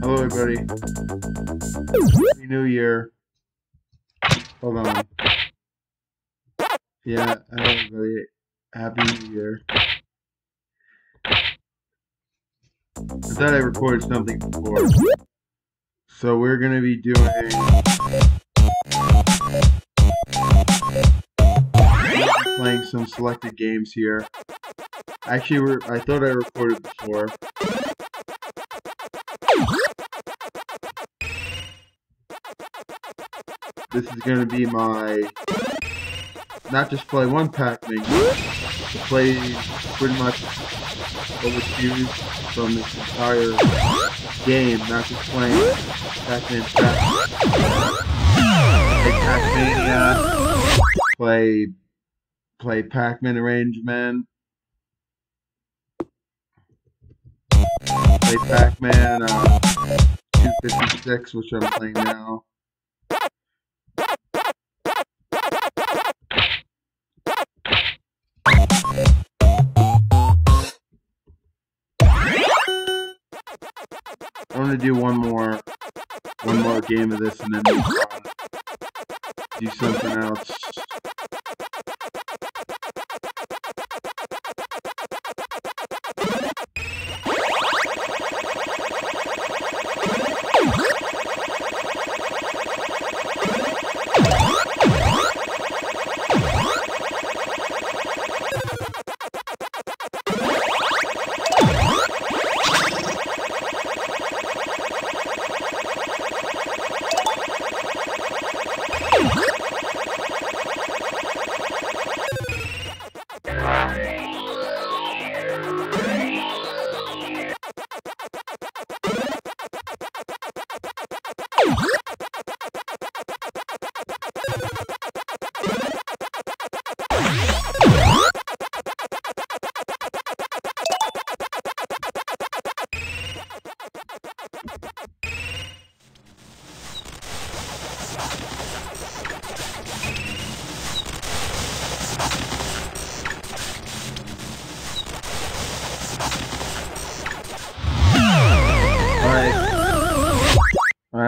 Hello, everybody. Happy New Year. Hold on. Yeah, hello, everybody. Happy New Year. I thought I recorded something before. So we're going to be doing... playing some selected games here. Actually, I thought I recorded before. This is to be my, not just play one Pac-Man, play pretty much was from this entire game, not just playing Pac-Man Play Pac-Mania, play, play Pac-Man Arrangement, play Pac-Man uh, 256, which I'm playing now. I'm gonna do one more, one more game of this and then. Do something else.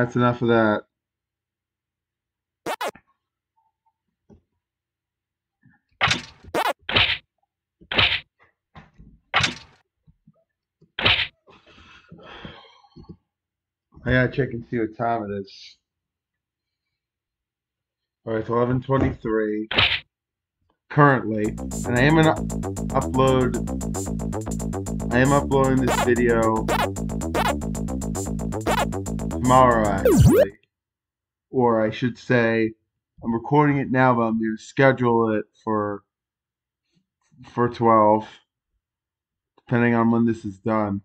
That's enough of that. I gotta check and see what time it is. Alright, it's 11.23 currently, and I am gonna upload, I am uploading this video tomorrow actually. Or I should say, I'm recording it now, but I'm gonna schedule it for, for 12, depending on when this is done.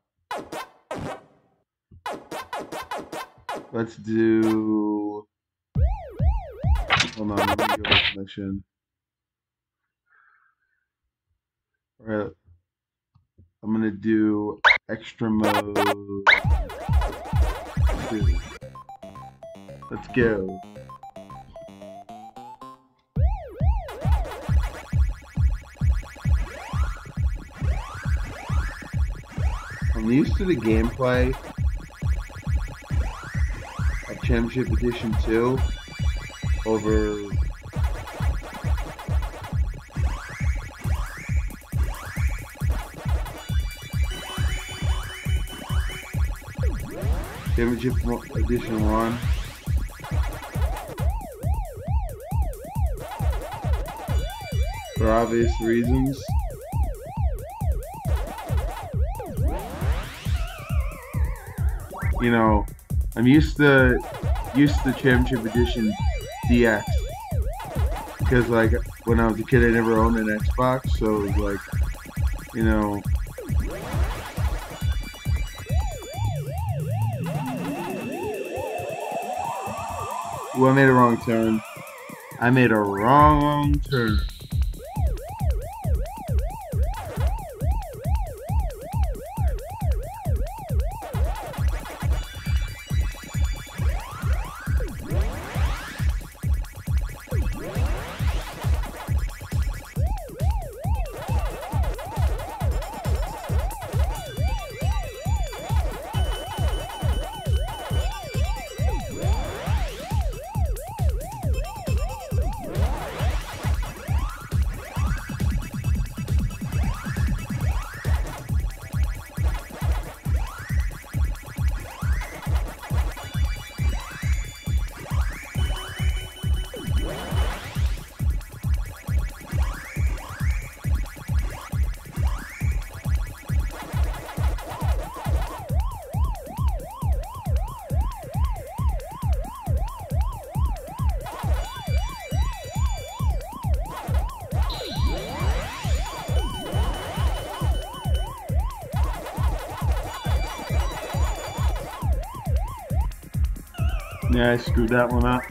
Let's do. Hold on, let me go to mission. Alright. I'm gonna do extra mode. Let's go. I'm used to the gameplay of Championship Edition 2 over Championship Edition 1. For obvious reasons. You know, I'm used to used to Championship Edition DX because like when I was a kid I never owned an Xbox so it was like you know Ooh, I made a wrong turn. I made a wrong, wrong turn. Yeah, I screwed that one up.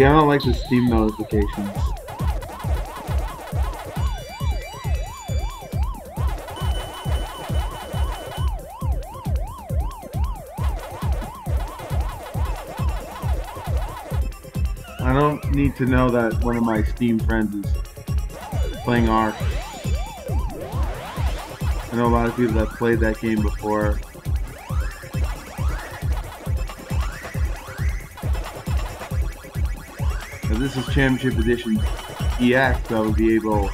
See, I don't like the Steam notifications. I don't need to know that one of my Steam friends is playing Ark. I know a lot of people that played that game before. This is Championship Edition EX, I would be able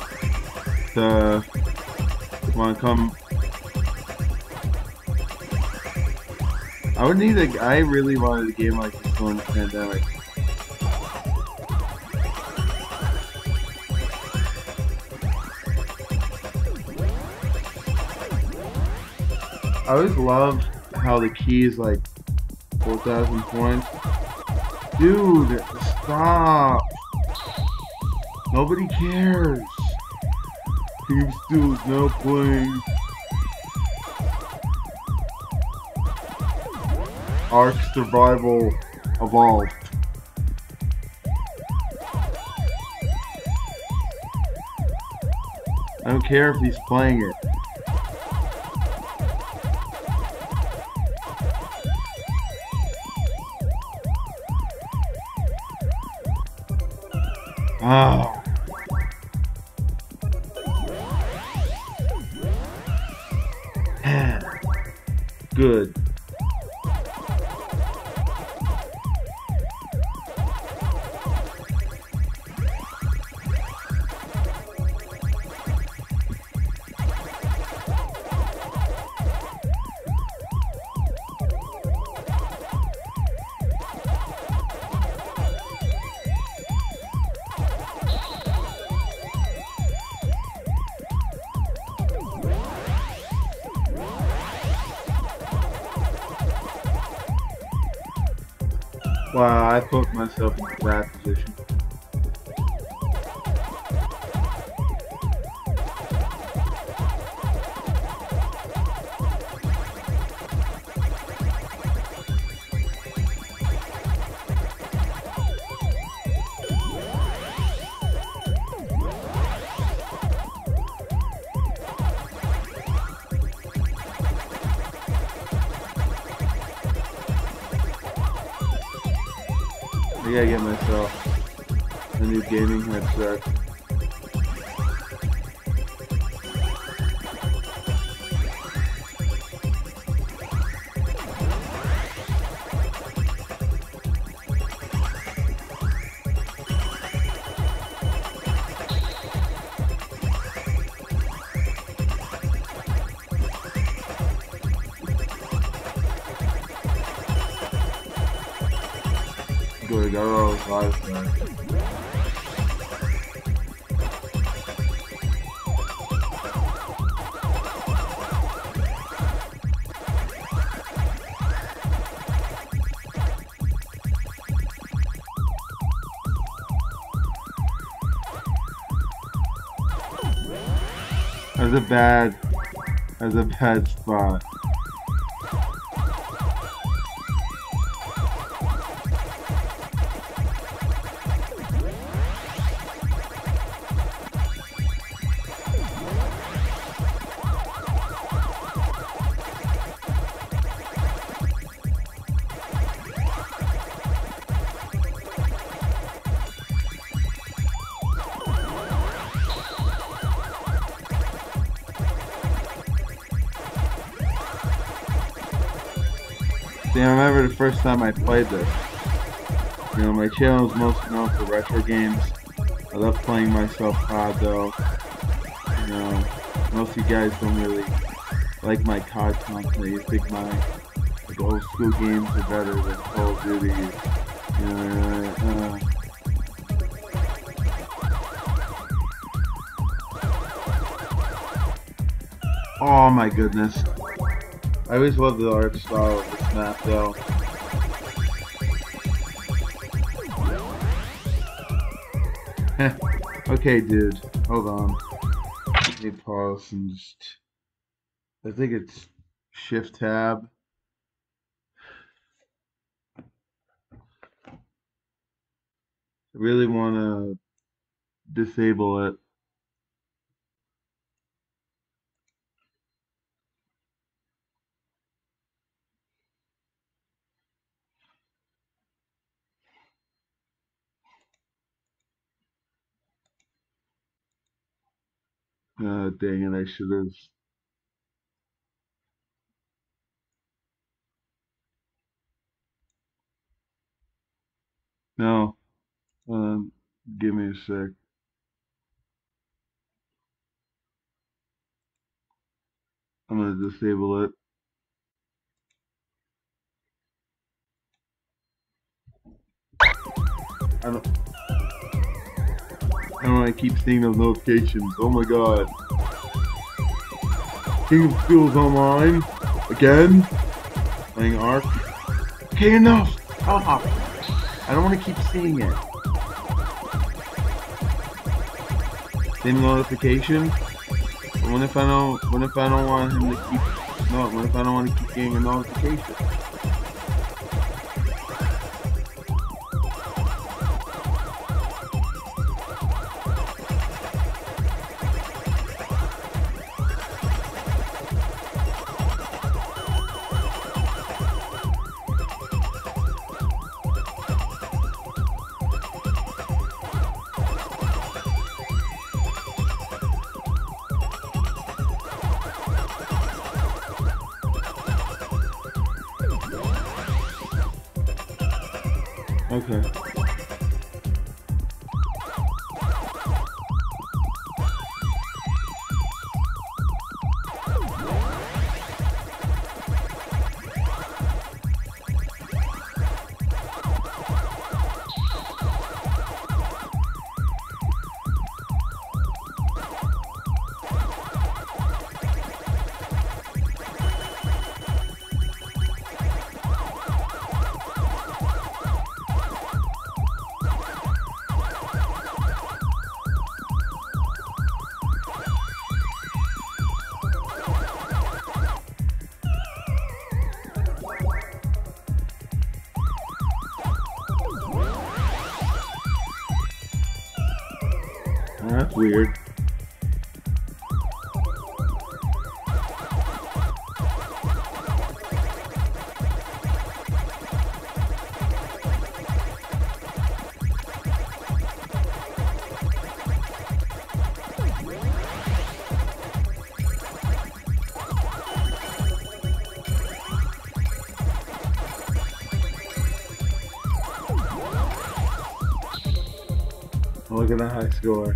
to want to come. I would need a. I really wanted a game like this one, Pandemic. I always love how the key is like 4,000 points. Dude, stop! Nobody cares! Team Steel is now playing Ark Survival Evolved. I don't care if he's playing it. Myself All those lives back. That's a bad, that's a bad spot. First time I played this. You know, my channel is mostly known for retro games. I love playing myself COD though. You know, most of you guys don't really like my COD content. You think my like, old school games are better than Call of Duty. You know, uh, Oh my goodness. I always love the art style of this map though. Okay, dude. Hold on. Let me pause and just... I think it's Shift Tab. I really want to disable it. Uh, dang it, I should have. No. Um, give me a sec. I'm gonna disable it. I don't. I don't want to keep seeing those notifications. Oh my god. King of Schools Online. Again. Playing Ark. Okay, enough. Stop. I don't want to keep seeing it. Same notification. What if I don't? What if I don't want him to keep? No. What if I don't want to keep getting a notification? At high score.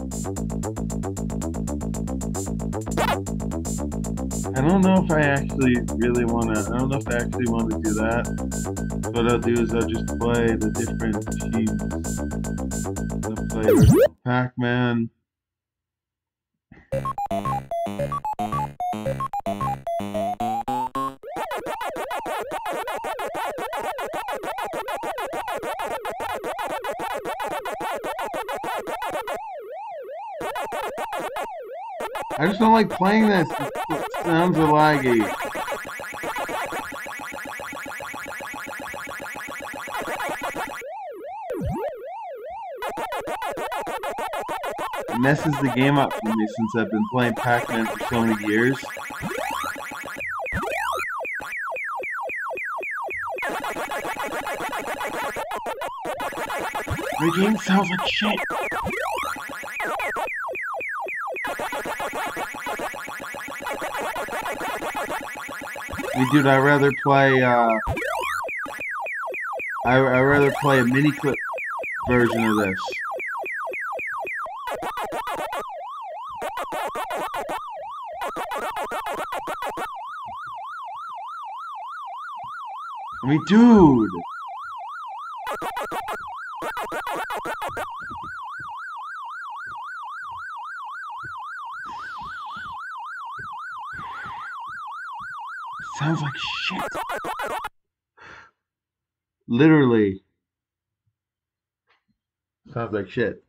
I don't know if I actually really want to, I don't know if I actually want to do that. What I'll do is I'll just play the different sheets. I'll play Pac-Man. Don't like playing this. It sounds laggy. Messes the game up for me since I've been playing Pac-Man for so many years. The game sounds like shit. Dude, I'd rather play, uh... I, I'd rather play a Miniclip version of this. I mean, dude! Sounds like shit. Literally. Sounds like shit.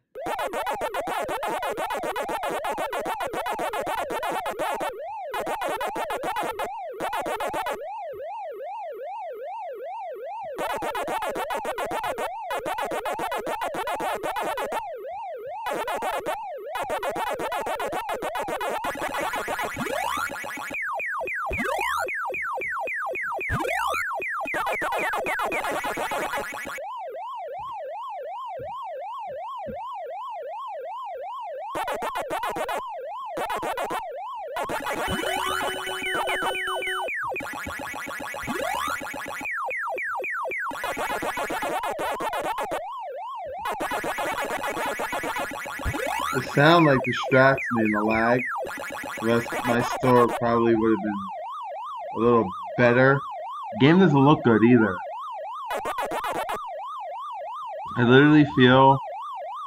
like distracts me in the lag. The rest my store probably would have been a little better. Game doesn't look good either. I literally feel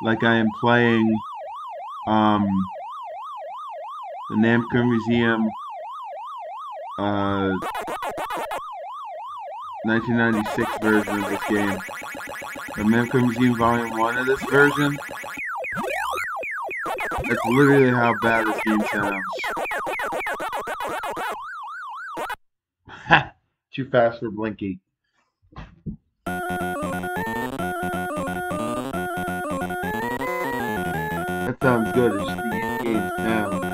like I am playing um, the Namco Museum uh, 1996 version of this game. The Namco Museum Volume 1 of this version. That's literally how bad this game sounds. Ha! Too fast for Blinky. That sounds good. It's the game.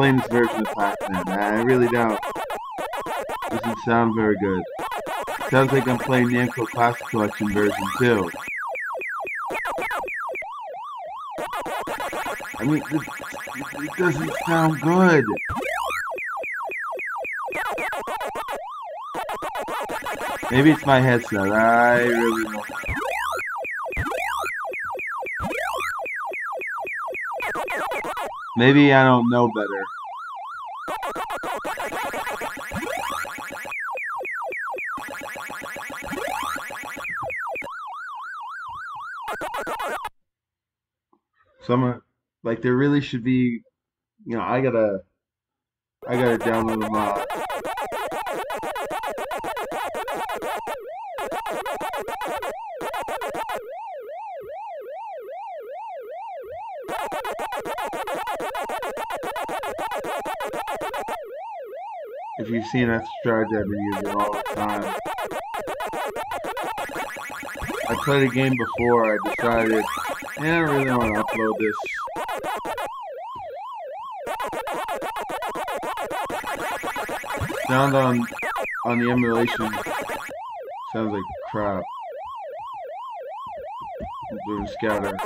This version of Pac-Man. I really don't. Doesn't sound very good. Sounds like I'm playing the Namco Classic Collection version too. I mean, it, it doesn't sound good. Maybe it's my headset. I really don't Maybe I don't know better. Some like there really should be, you know, I gotta, I gotta download them. Uh, seen that strategy I've been using all the time. I played a game before, I decided, yeah, I really want to upload this. Sound on on the emulation sounds like crap. Blue scatter.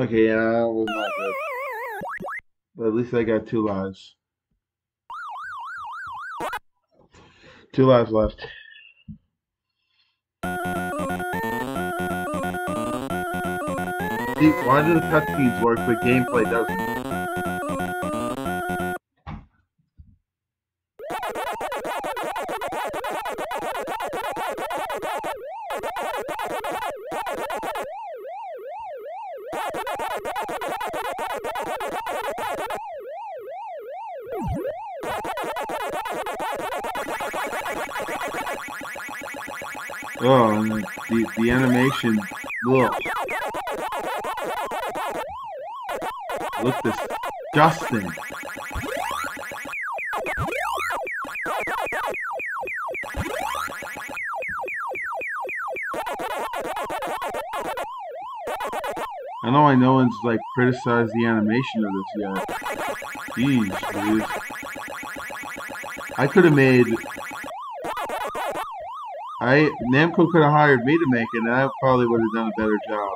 Okay, yeah, that was not good. But at least I got two lives. Two lives left. See, why do the cutscenes work but gameplay doesn't? Animation, look. Look disgusting. I know I no one's like criticized the animation of this yet. Jeez, dude. I could have made I Namco could have hired me to make it, and I probably would have done a better job.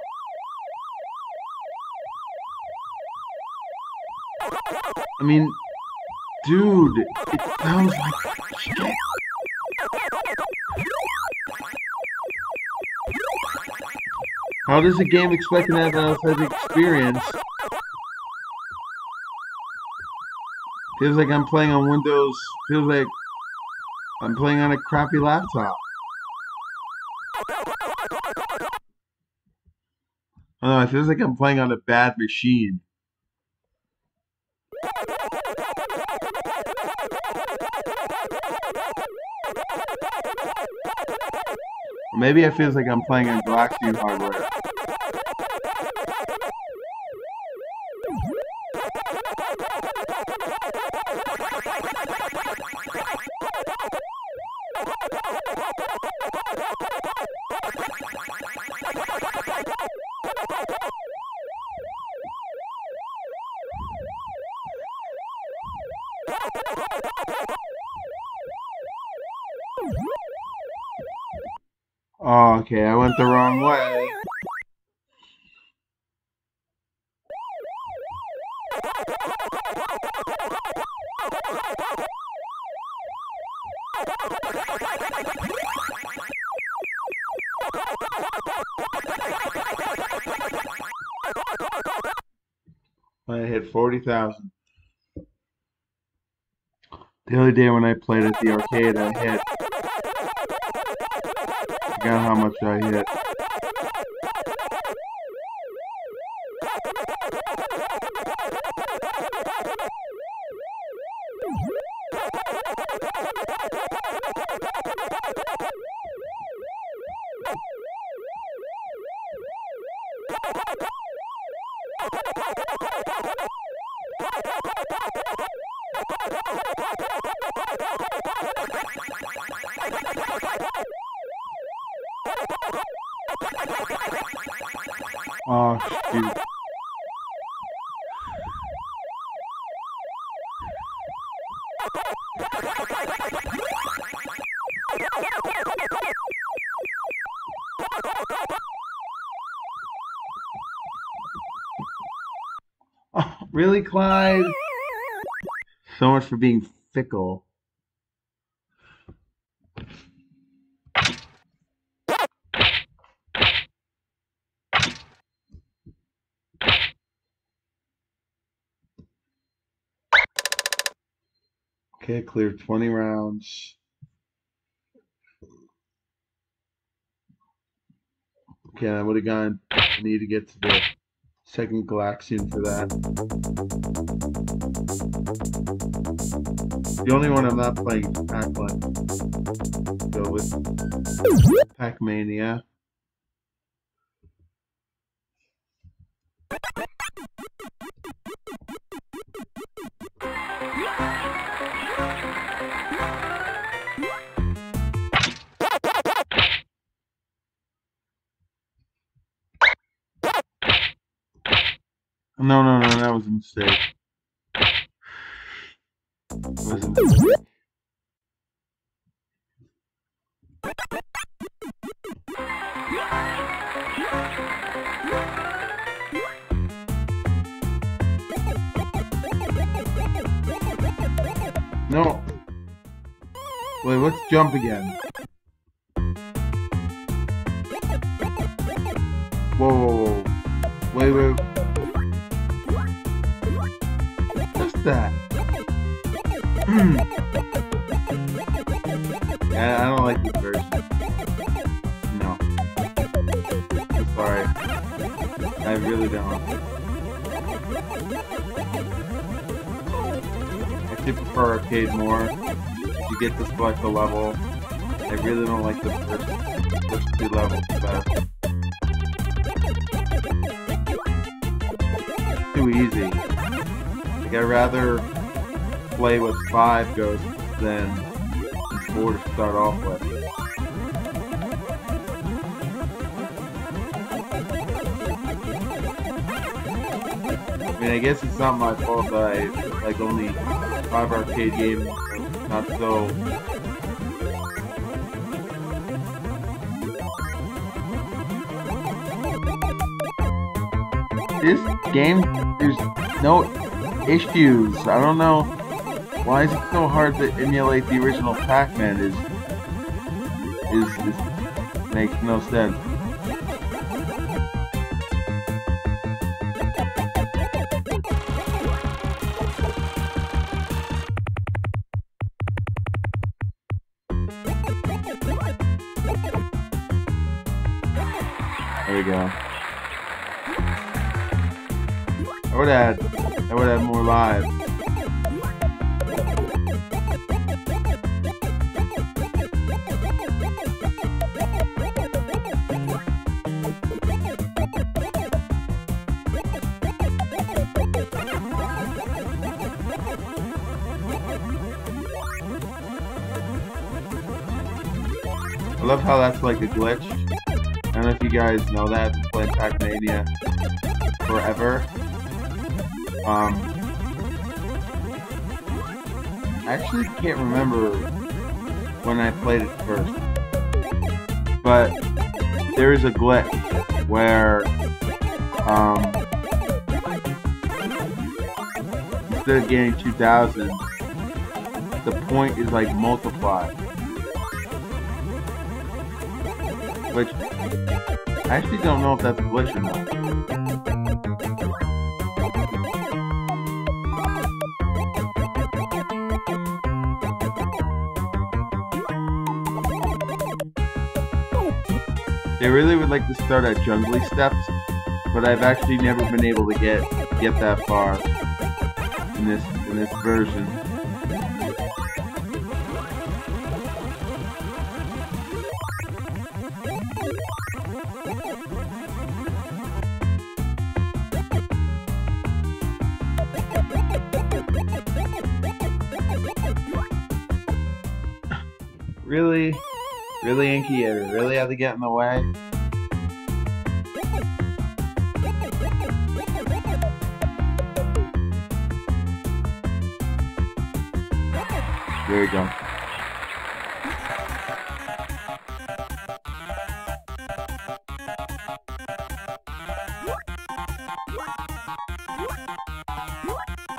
I mean, dude, it sounds like shit. How does a game expect an authentic experience? Feels like I'm playing on Windows. Feels like I'm playing on a crappy laptop. I don't know, it feels like I'm playing on a bad machine. Maybe it feels like I'm playing on Galaxian hardware. Oh, okay, I went the wrong way. I hit 40,000. The other day when I played at the arcade, I hit forgot how much I hit. for being fickle. Okay, clear 20 rounds. Okay, I would have gone. I need to get to the second Galaxian for that. The only one I'm not playing is Pac-Man. Go with Pac-Mania. Wait, let's jump again. Get the level. I really don't like the first, first two levels best. Too easy. Like I'd rather play with five ghosts than four to start off with. I mean, I guess it's not my fault that I like only five arcade games, not so. This game, there's no issues. I don't know why is it so hard to emulate the original Pac-Man. Is is is makes no sense. Guys know that, playing Pac-Mania forever. Um, I actually can't remember when I played it first. But there is a glitch where um, instead of getting 2000, the point is like multiplied. I actually don't know if that's a glitch or not. They really would like to start at jungly steps, but I've actually never been able to get get that far in this in this version. Really, Inky? You really have to get in the way? There you go.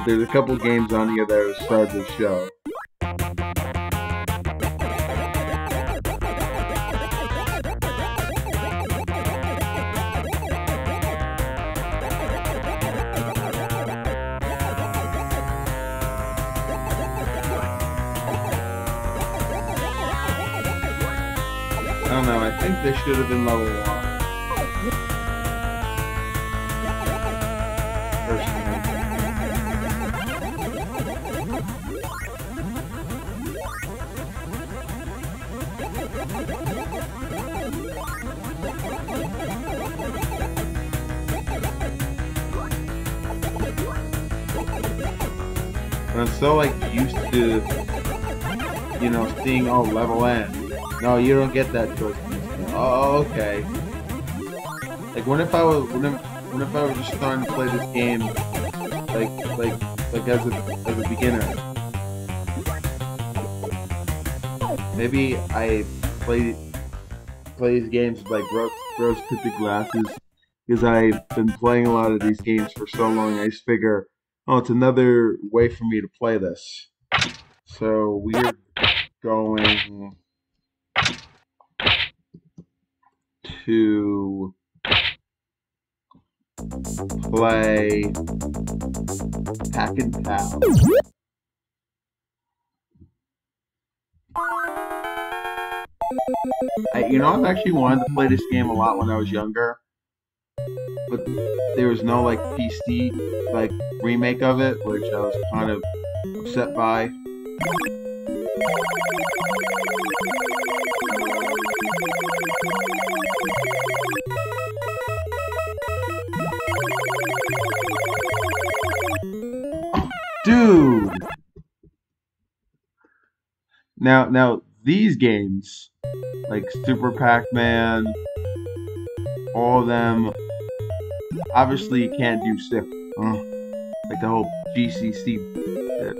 There's a couple games on here that are start the show. Should have been level 1. I'm so like used to, you know, seeing oh level end. No, you don't get that choice. Oh, okay. Like, what if I was, what if, what if I was just starting to play this game, like, like, like as a, as a beginner? Maybe I play, play these games with like rose, rose tinted glasses because I've been playing a lot of these games for so long. I just figure, oh, it's another way for me to play this. So we're going to play Pac & Pal. I, you know, I've actually wanted to play this game a lot when I was younger, but there was no like PC like remake of it, which I was kind of upset by. Dude! Now, now, these games, like Super Pac-Man, all of them, obviously you can't do sick. Uh, like the whole GCC bit.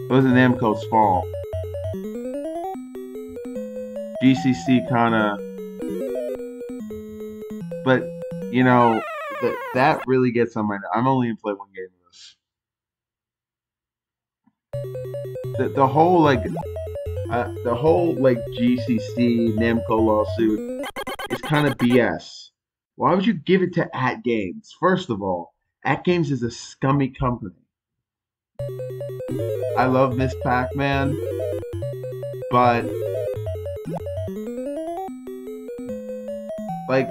It wasn't Namco's fault. GCC kinda... But you know, that that really gets on my. I'm only gonna play one game of this. The the whole like, uh, the whole like GCC Namco lawsuit is kind of BS. Why would you give it to AtGames? First of all, AtGames is a scummy company. I love Ms. Pac-Man, but like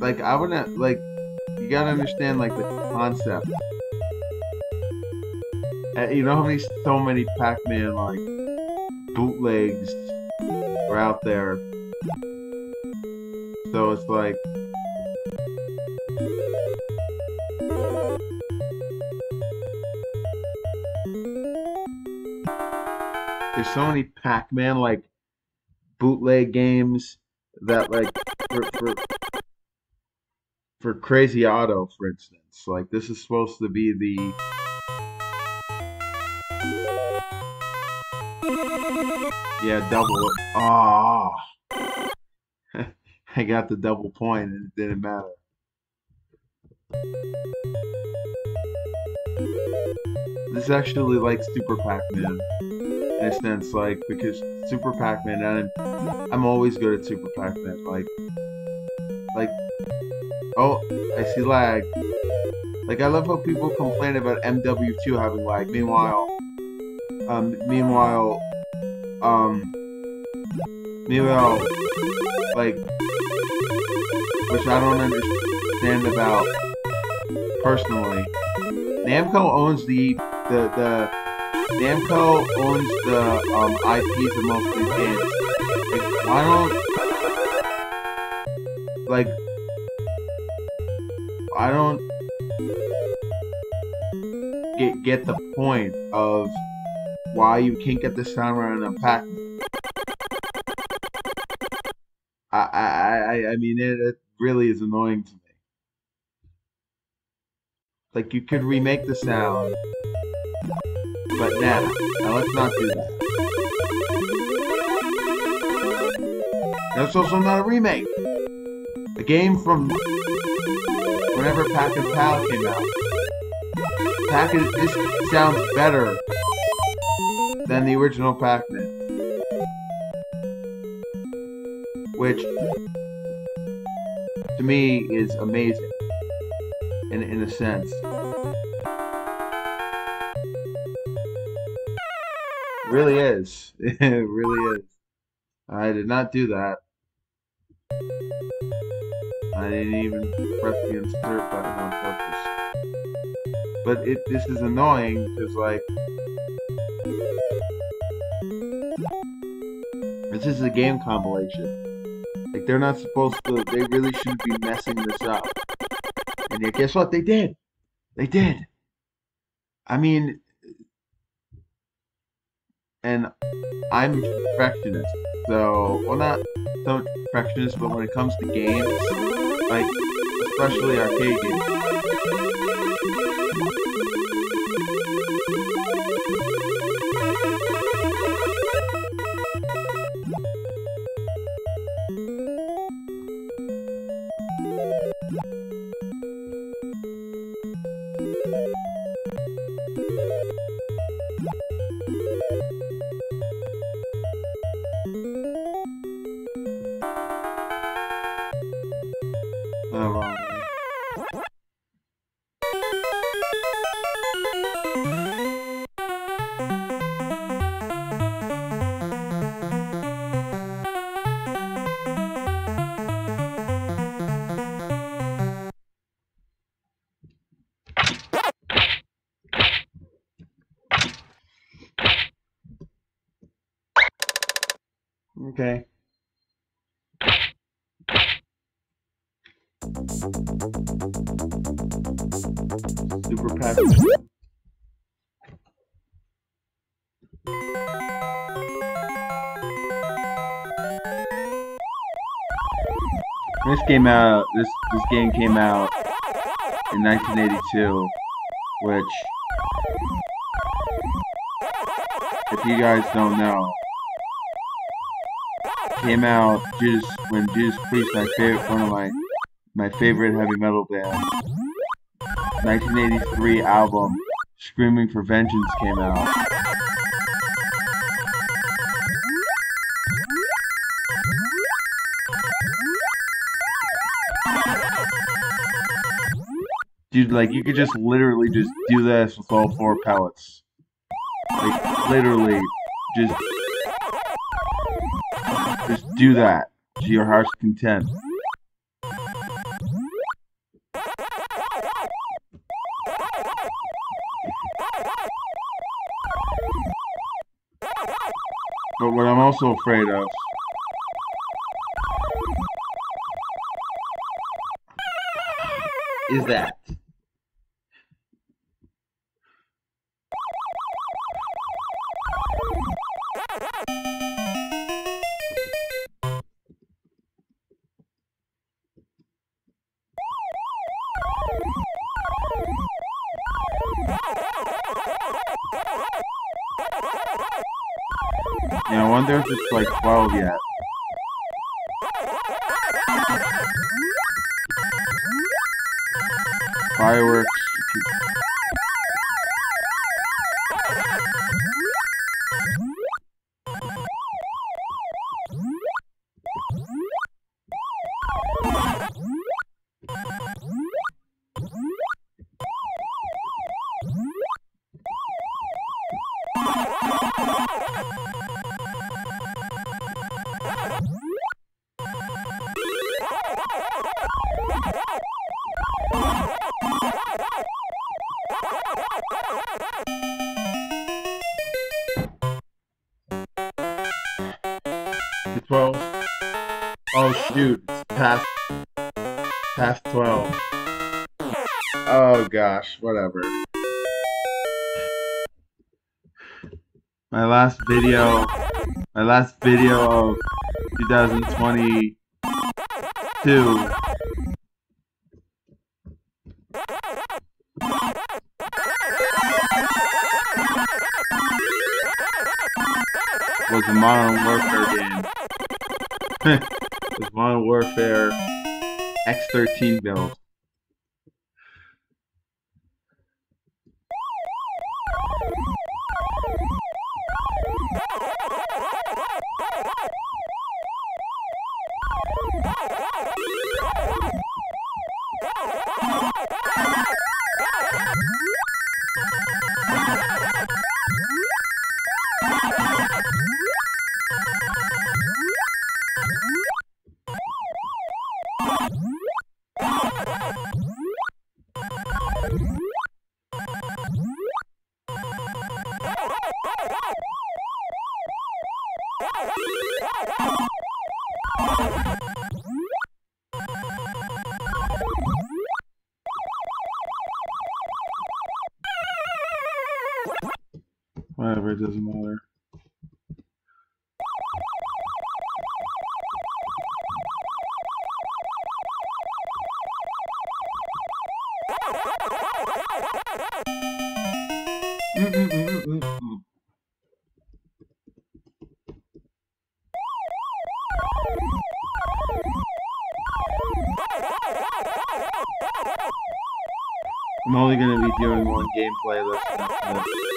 like I wouldn't like you gotta understand like the concept. Uh, you know how many so many Pac-Man like bootlegs are out there. So it's like there's so many Pac-Man like bootleg games that like for, for for Crazy Otto, for instance. Like, this is supposed to be the... Yeah, double. Ah, oh. I got the double point and it didn't matter. This is actually like Super Pac-Man in a sense, like because Super Pac-Man, I'm I'm always good at Super Pac-Man. Like Oh, I see lag. Like, I love how people complain about MW2 having lag. Meanwhile, um, meanwhile, um, meanwhile, like, which I don't understand about personally. Namco owns the, the, the, Namco owns the, um, IPs of most of these games. Like, why don't, like, I don't get get the point of why you can't get the sound right on pack. I I I I mean it, it really is annoying to me. Like you could remake the sound, but nah, now let's not do that. That's also not a remake. A game from whenever Pac & Pal came out. This sounds better than the original Pac-Man. Which to me is amazing in in a sense. really is. It really is. I did not do that. I didn't even press the insert button on purpose. But it this is annoying because like this is a game compilation. Like they're not supposed to they really shouldn't be messing this up. And yet guess what? They did. They did. I mean and I'm perfectionist. So well not so perfectionist, but when it comes to games, like especially arcade games. Came out. This this game came out in 1982, which, if you guys don't know, came out Judas when Judas Priest, my favorite, one of my my favorite heavy metal band. 1983 album Screaming for Vengeance came out. Dude, like you could just literally just do this with all four pellets. Like literally just just do that to your heart's content. But what I'm also afraid of is that. Wonder if it's like 12 yet. Fireworks. Video of 2022 I'm only going to be doing one gameplay lesson.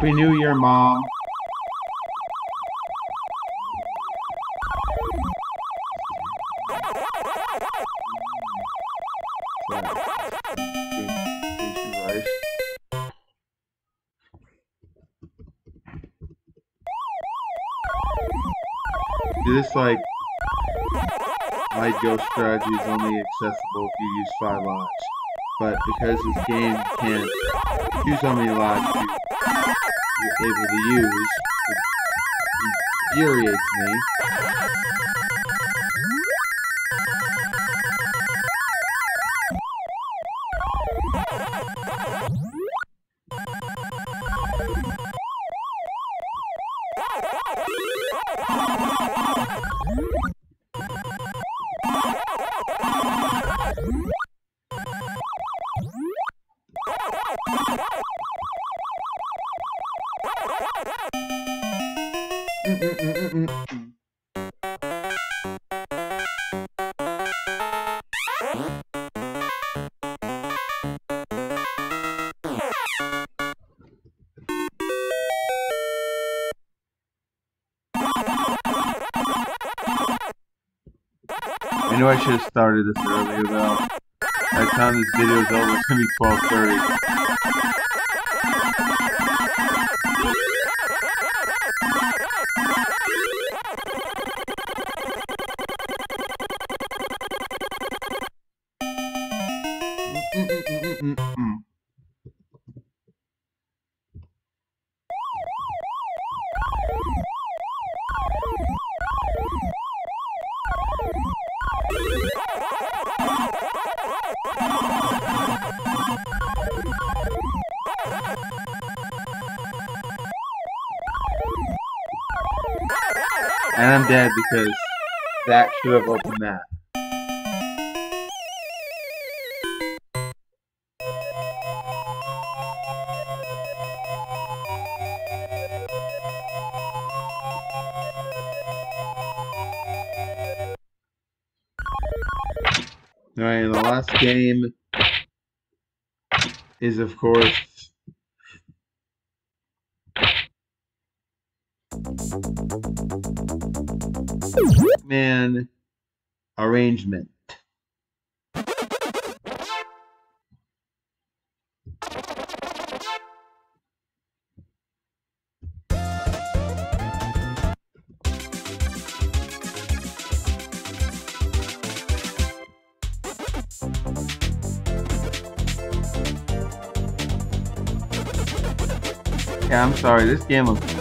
Happy New Year, Mom. This like light ghost strategy is only accessible if you use five lives. But because this game can't how many lives able to use. It infuriates me. I knew I should have started this earlier though. By the time this video is over, it's gonna be 12.30. should have opened that. Alright, and the last game is, of course, sorry, this game was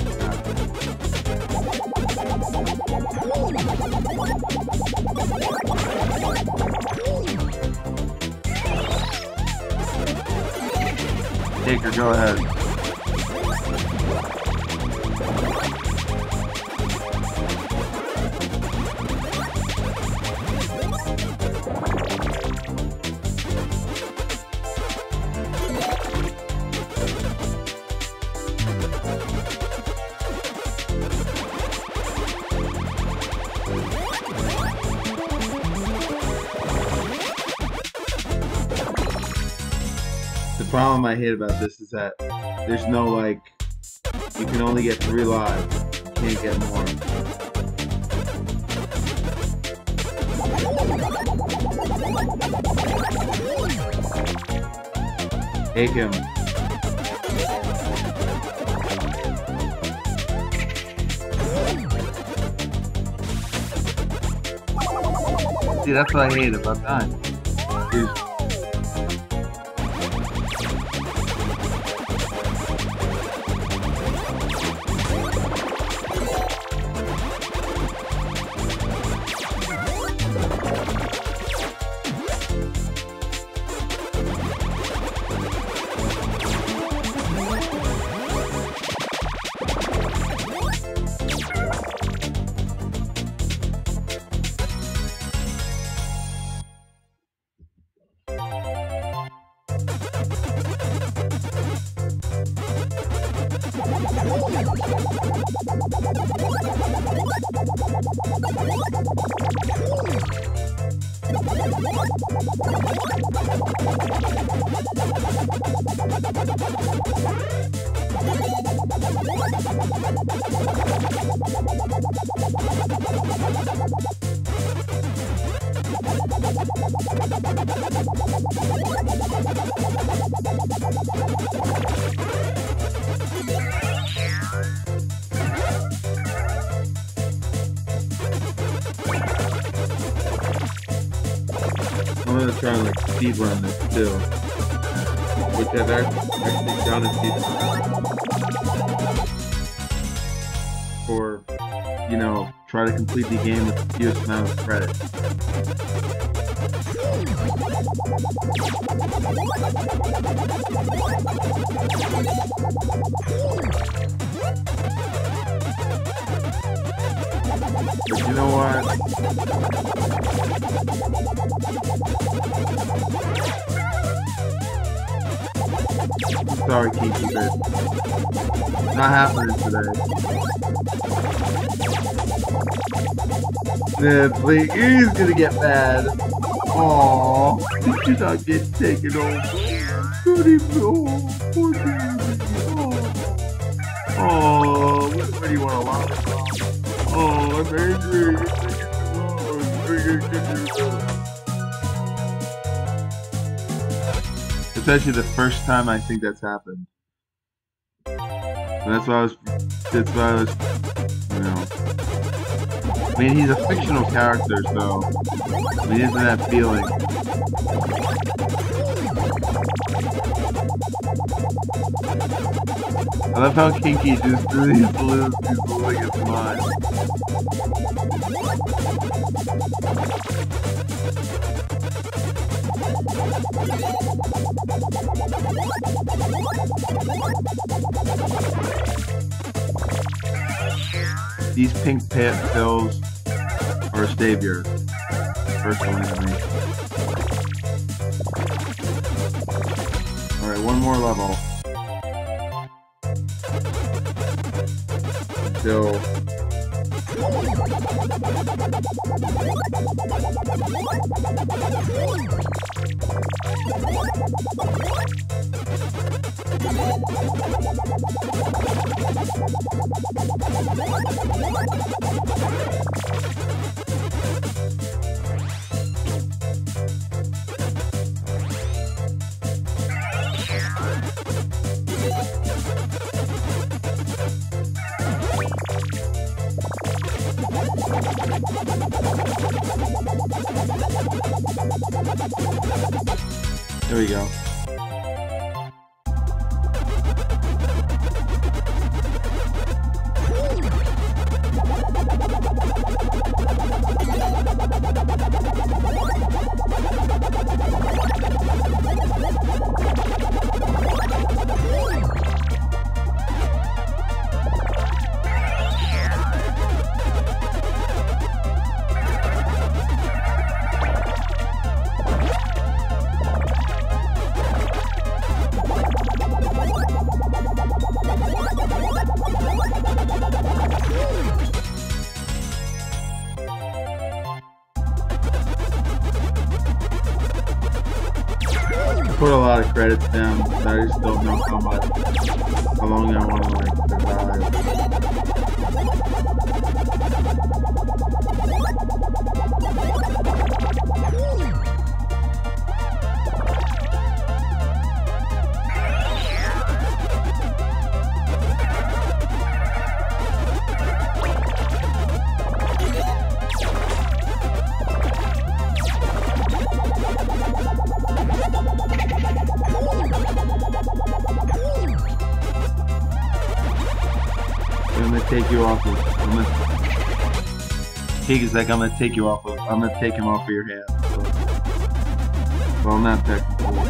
about this is that there's no like, you can only get three lives. You can't get more. Take him. See, that's what I hate about that. Complete the game with the fewest amount of credits. But you know what? Sorry, Kiki, but not happening today. Please, he's gonna get mad. Aww, he should not get taken over. Oh what, do you want to laugh Oh, I'm angry. It's actually the first time I think that's happened. And that's why I was, that's why I was, you. I mean, he's a fictional character, so he isn't that feeling. I love how Kinky just really loses his losing his mind. These pink pant pills a savior, to me. Alright, one more level. Until credits. I just don't know how much, how long I want to like survive. Take you off of. I'm gonna. Pig is like I'm gonna take you off of. I'm gonna take him off of your hands. So. Well, not technically.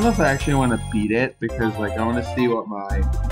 Don't know if I actually want to beat it because like I want to see what my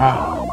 Ah.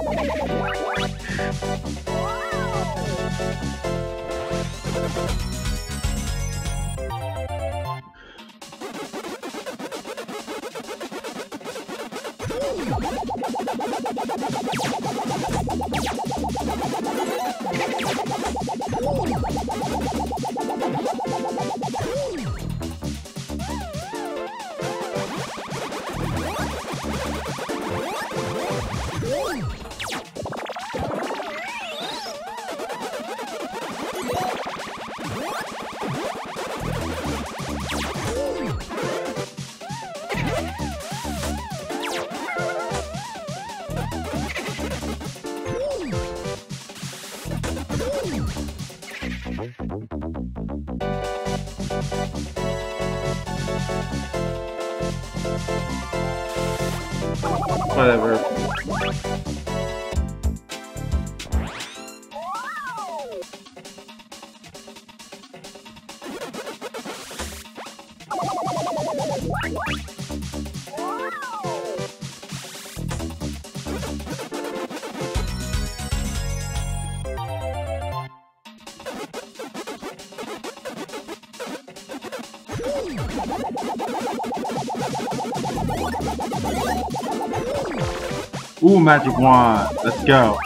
Magic wand. Let's go.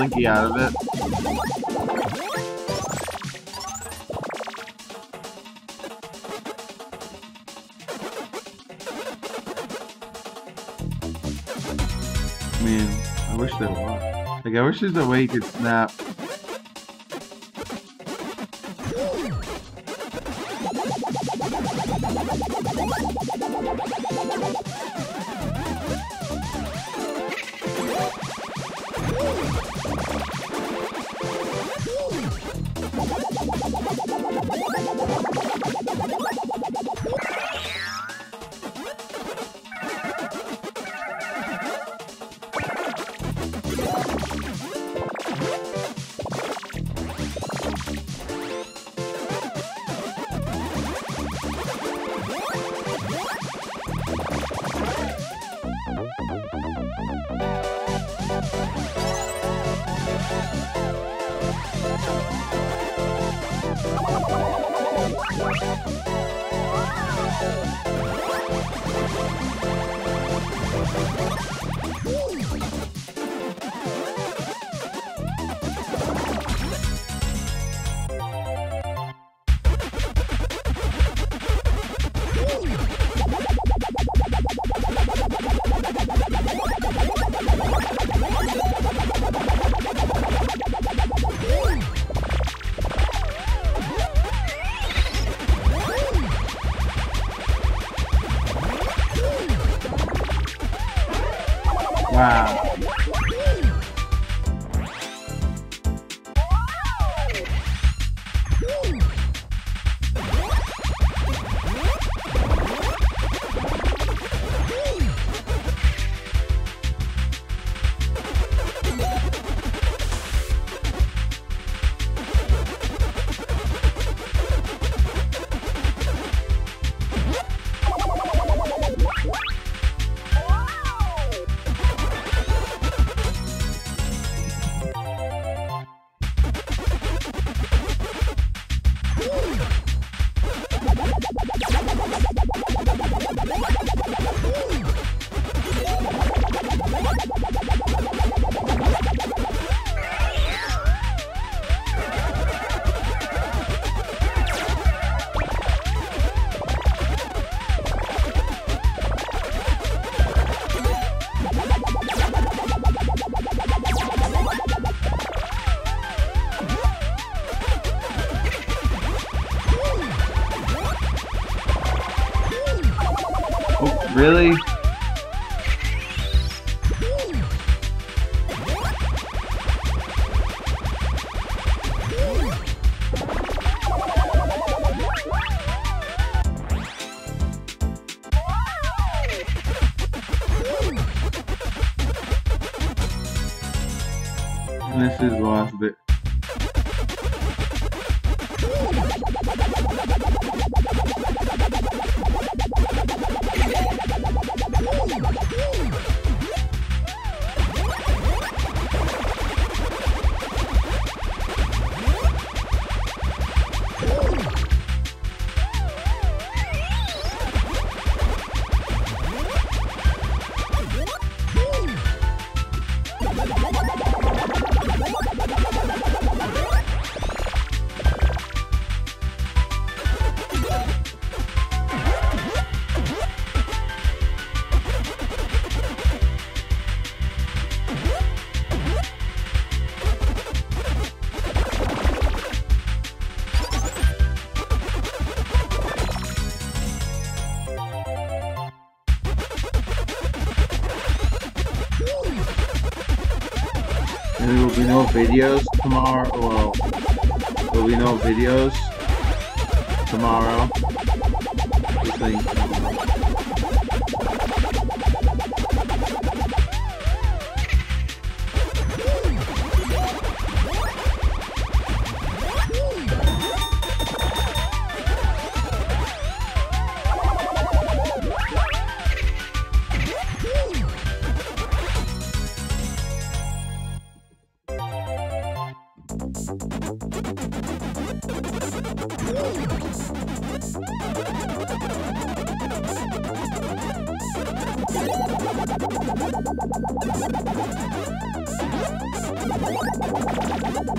Slinky out of it. I wish there was. Like, I wish there's a way you could snap videos tomorrow. Well, there'll be no videos tomorrow. Think. Um,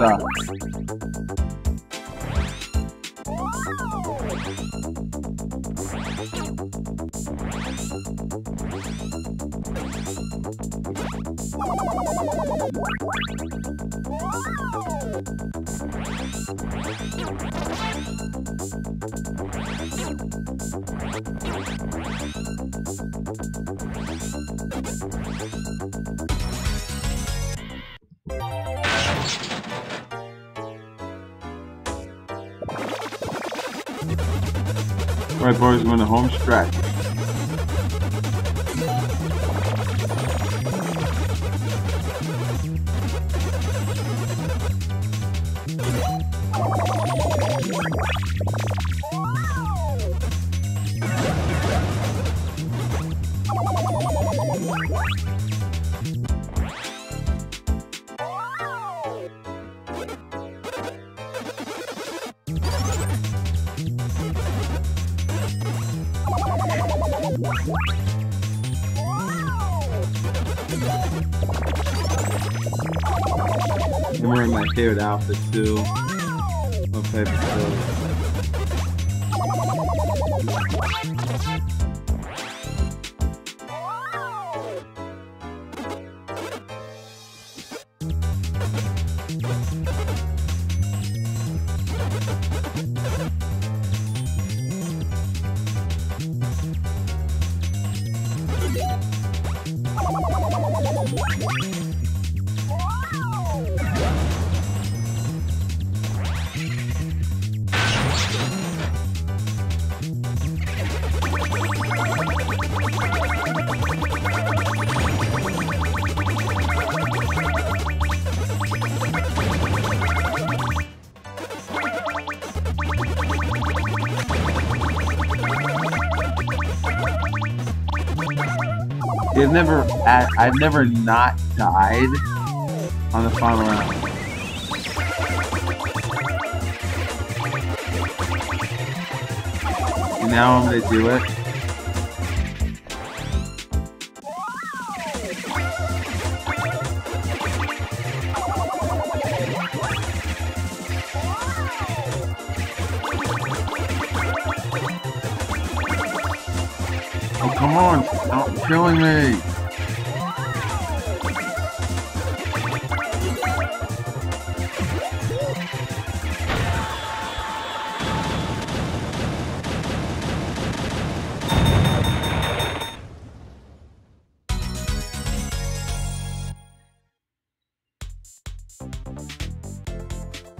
What's Right, boys, we're the home stretch. Wearing my favorite outfit They've never, I've never not died on the final round. And now I'm gonna do it.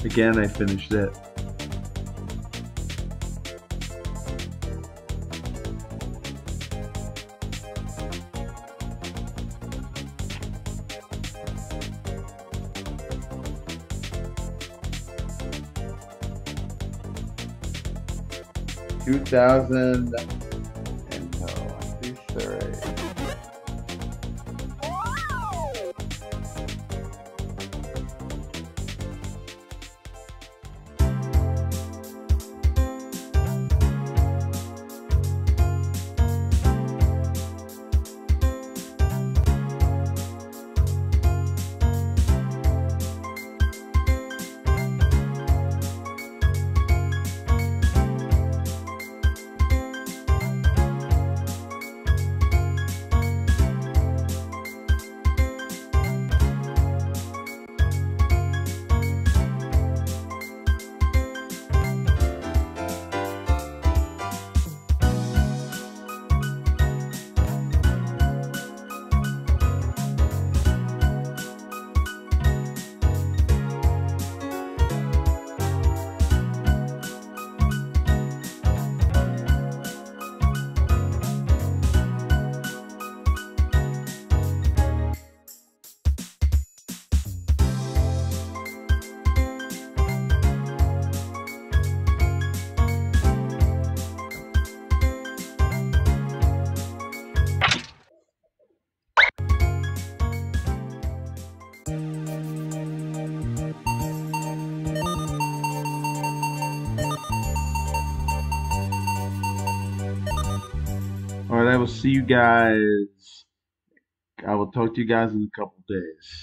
Again, I finished it. 2000 will see you guys. I will talk to you guys in a couple days.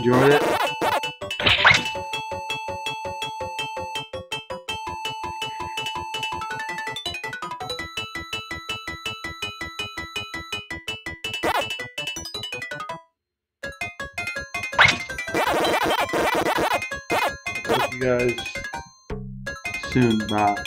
Enjoyed it. Hope you guys soon. Bye.